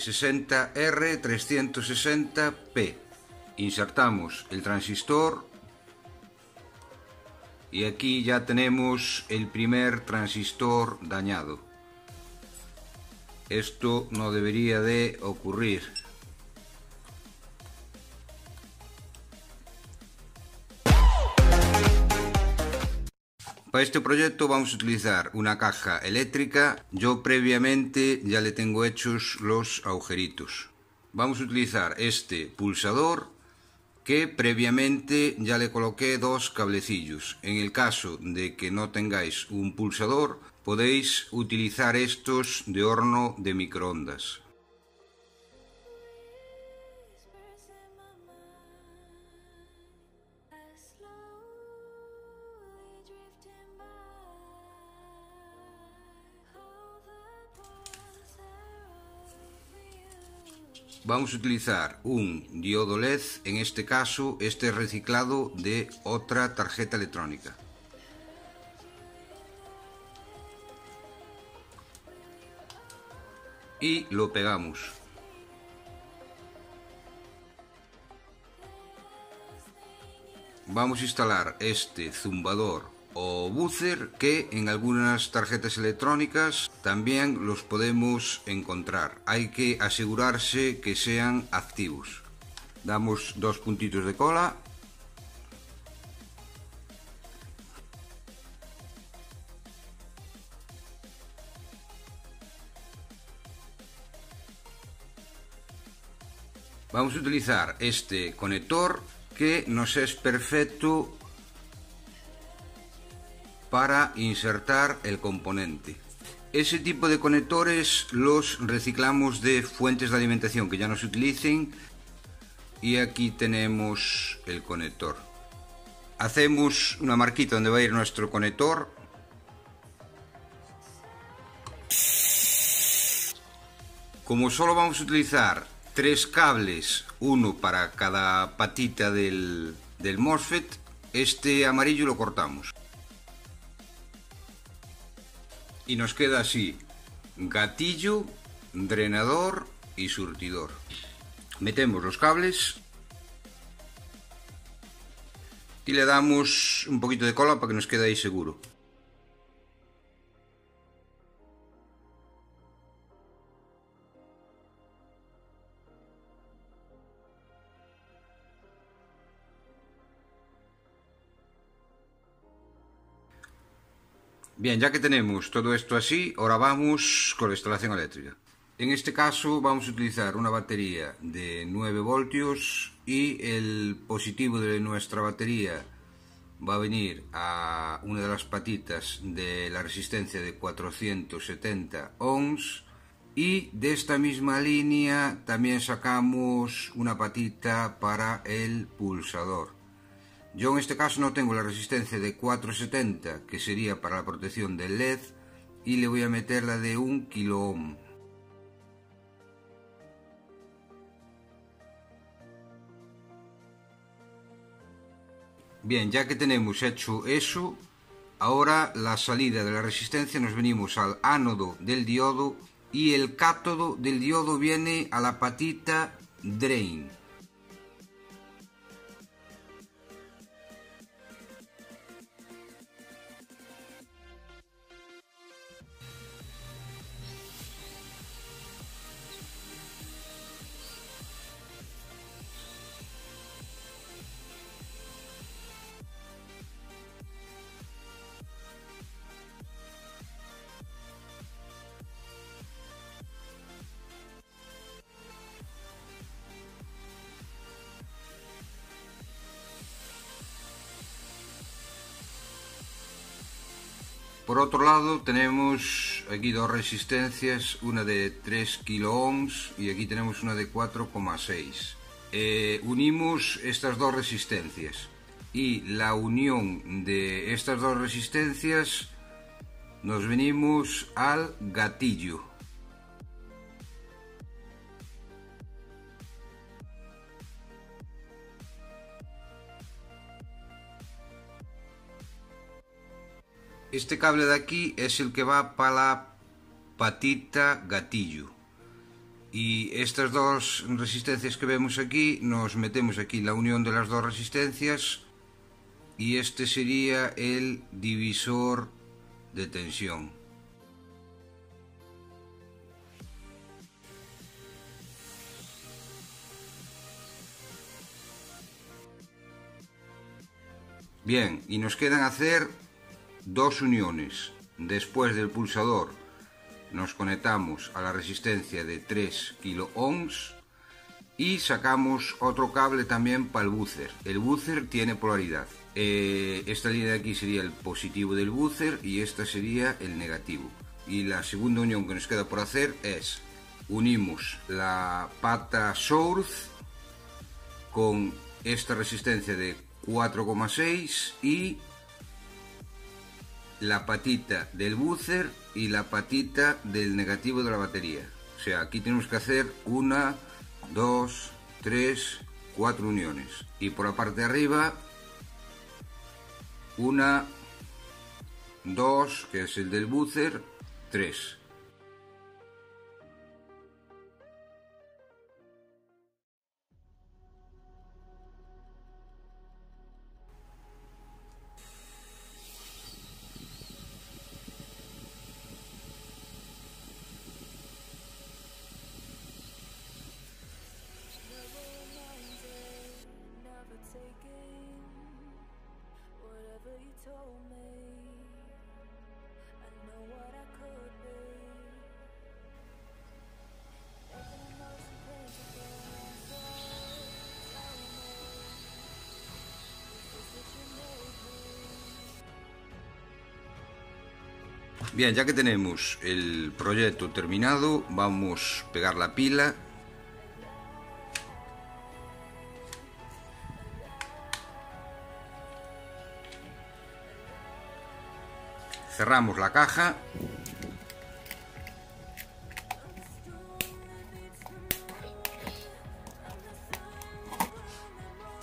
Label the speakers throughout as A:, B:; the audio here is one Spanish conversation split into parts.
A: 60R360P. Insertamos el transistor y aquí ya tenemos el primer transistor dañado. Esto no debería de ocurrir. Para este proyecto vamos a utilizar una caja eléctrica. Yo previamente ya le tengo hechos los agujeritos. Vamos a utilizar este pulsador que previamente ya le coloqué dos cablecillos. En el caso de que no tengáis un pulsador, podéis utilizar estos de horno de microondas. Vamos a utilizar un diodo LED, en este caso este reciclado de otra tarjeta electrónica. Y lo pegamos. Vamos a instalar este zumbador o buzzer que en algunas tarjetas electrónicas también los podemos encontrar. Hay que asegurarse que sean activos. Damos dos puntitos de cola. Vamos a utilizar este conector que nos es perfecto para insertar el componente. Ese tipo de conectores los reciclamos de fuentes de alimentación que ya no se utilicen y aquí tenemos el conector. Hacemos una marquita donde va a ir nuestro conector. Como solo vamos a utilizar tres cables, uno para cada patita del, del MOSFET, este amarillo lo cortamos y nos queda así, gatillo, drenador y surtidor. Metemos los cables y le damos un poquito de cola para que nos quede ahí seguro. Bien, ya que tenemos todo esto así, ahora vamos con la instalación eléctrica. En este caso vamos a utilizar una batería de 9 voltios y el positivo de nuestra batería va a venir a una de las patitas de la resistencia de 470 ohms y de esta misma línea también sacamos una patita para el pulsador. Yo en este caso no tengo la resistencia de 470, que sería para la protección del LED, y le voy a meter la de 1 kilo ohm. Bien, ya que tenemos hecho eso, ahora la salida de la resistencia nos venimos al ánodo del diodo y el cátodo del diodo viene a la patita drain. Por otro lado tenemos aquí dos resistencias, una de 3 kilo ohms y aquí tenemos una de 4,6. Eh, unimos estas dos resistencias y la unión de estas dos resistencias nos venimos al gatillo Este cable de aquí es el que va para la patita gatillo. Y estas dos resistencias que vemos aquí, nos metemos aquí la unión de las dos resistencias y este sería el divisor de tensión. Bien, y nos quedan hacer dos uniones. Después del pulsador nos conectamos a la resistencia de 3 kilo ohms y sacamos otro cable también para el buzzer. El buzzer tiene polaridad. Eh, esta línea de aquí sería el positivo del buzzer y esta sería el negativo. Y la segunda unión que nos queda por hacer es unimos la pata source con esta resistencia de 4,6 y la patita del buzzer y la patita del negativo de la batería. O sea, aquí tenemos que hacer una, dos, tres, cuatro uniones. Y por la parte de arriba, una, dos, que es el del buzzer, tres. Bien, ya que tenemos el proyecto terminado, vamos a pegar la pila. Cerramos la caja.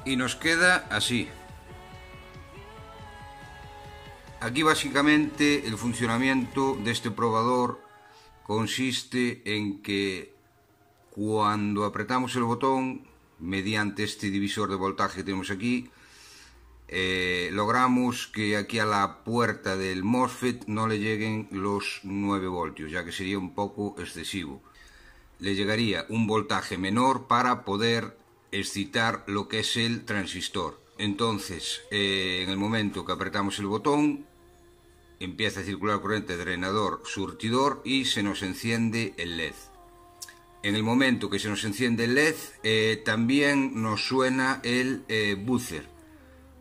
A: Y nos queda así. Aquí básicamente el funcionamiento de este probador consiste en que cuando apretamos el botón mediante este divisor de voltaje que tenemos aquí eh, logramos que aquí a la puerta del MOSFET no le lleguen los 9 voltios ya que sería un poco excesivo. Le llegaría un voltaje menor para poder excitar lo que es el transistor entonces eh, en el momento que apretamos el botón empieza a circular corriente drenador surtidor y se nos enciende el LED. En el momento que se nos enciende el LED eh, también nos suena el eh, buzzer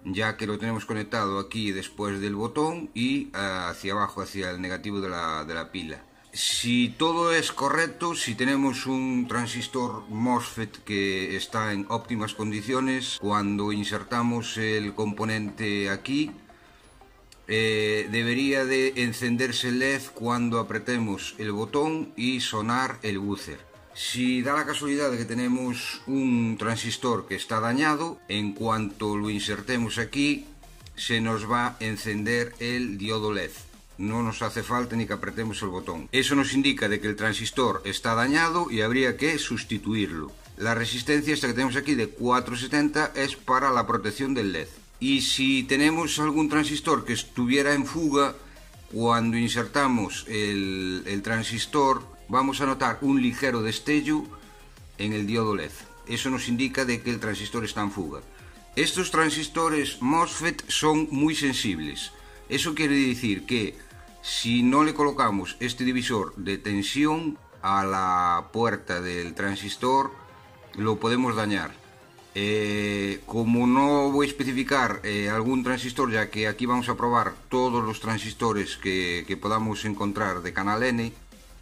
A: ya que lo tenemos conectado aquí después del botón y ah, hacia abajo hacia el negativo de la, de la pila. Si todo es correcto, si tenemos un transistor MOSFET que está en óptimas condiciones, cuando insertamos el componente aquí, eh, debería de encenderse el LED cuando apretemos el botón y sonar el buzzer. Si da la casualidad de que tenemos un transistor que está dañado, en cuanto lo insertemos aquí, se nos va a encender el diodo LED. No nos hace falta ni que apretemos el botón. Eso nos indica de que el transistor está dañado y habría que sustituirlo. La resistencia esta que tenemos aquí de 470 es para la protección del LED y si tenemos algún transistor que estuviera en fuga, cuando insertamos el, transistor vamos a notar un ligero destello en el diodo LED. Eso nos indica de que el transistor está en fuga. Estos transistores MOSFET son muy sensibles. Eso quiere decir que si no le colocamos este divisor de tensión a la puerta del transistor, lo podemos dañar. Eh, como no voy a especificar eh, algún transistor, ya que aquí vamos a probar todos los transistores que, podamos encontrar de canal N,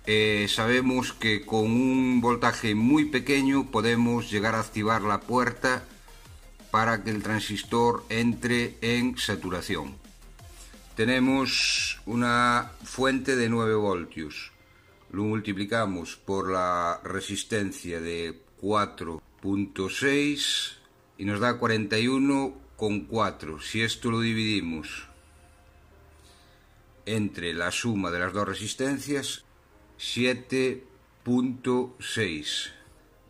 A: eh, sabemos que con un voltaje muy pequeño podemos llegar a activar la puerta para que el transistor entre en saturación. Tenemos una fuente de 9 voltios. Lo multiplicamos por la resistencia de 4 .6 y nos da 41,4. Si esto lo dividimos entre la suma de las dos resistencias, 7 9.6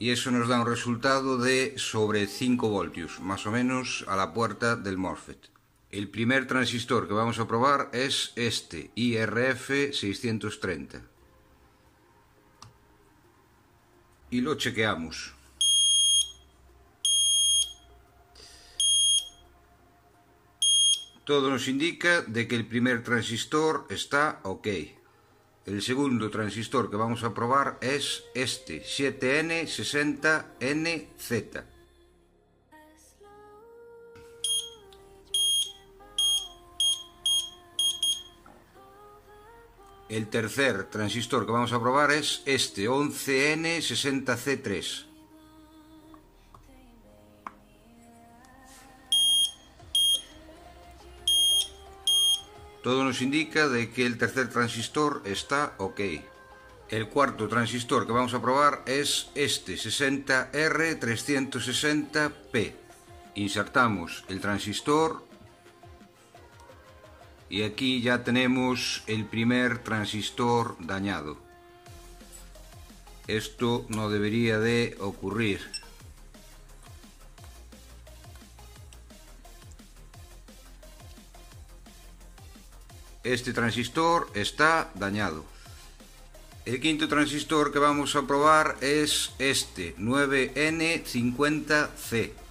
A: y eso nos da un resultado de sobre 5 voltios, más o menos a la puerta del MOSFET. El primer transistor que vamos a probar es este, IRF 630. Y lo chequeamos. Todo nos indica de que el primer transistor está ok. El segundo transistor que vamos a probar es este, 7N60NZ. El tercer transistor que vamos a probar es este, 11N60C3. Todo nos indica de que el tercer transistor está ok. El cuarto transistor que vamos a probar es este 60R360P. Insertamos el transistor y aquí ya tenemos el primer transistor dañado. Esto no debería de ocurrir. Este transistor está dañado. El quinto transistor que vamos a probar es este, 9N50C.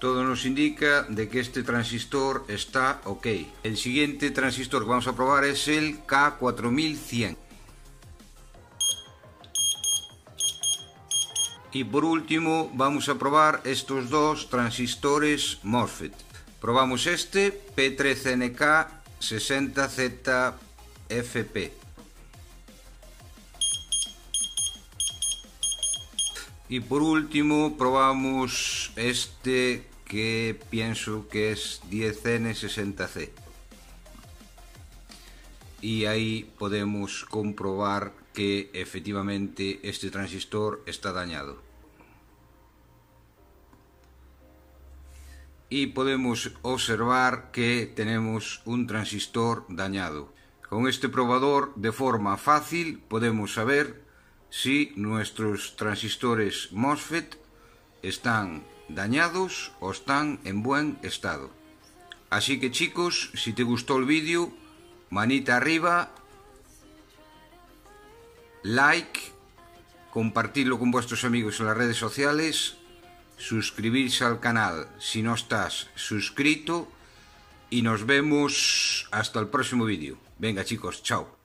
A: Todo nos indica de que este transistor está ok. El siguiente transistor que vamos a probar es el K4100. Y por último vamos a probar estos dos transistores MOSFET. Probamos este P3NK 60ZFP. Y por último probamos este que pienso que es 10N60C. Y ahí podemos comprobar que efectivamente este transistor está dañado. Y podemos observar que tenemos un transistor dañado. Con este probador de forma fácil podemos saber si nuestros transistores MOSFET están dañados o están en buen estado. Así que chicos, si te gustó el vídeo, manita arriba like, compartirlo con vuestros amigos en las redes sociales, suscribirse al canal si no estás suscrito y nos vemos hasta el próximo vídeo. Venga chicos, chao.